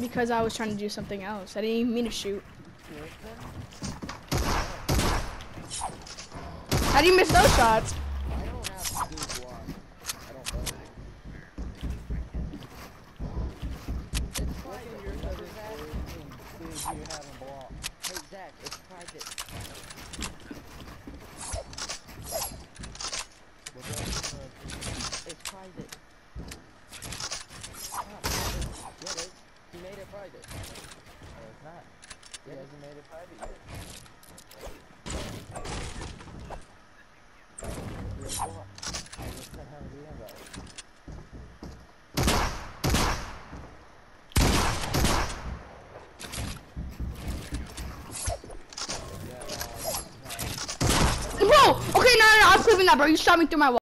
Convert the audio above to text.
because I was trying to do something else. I didn't even mean to shoot. How do you miss those shots? I made it private. no, it's not. He hasn't made it private yet. Your block. I just sent him the invite. Yeah, Bro! Okay, no, no, no, I'm flipping that, bro. You shot me through my wall.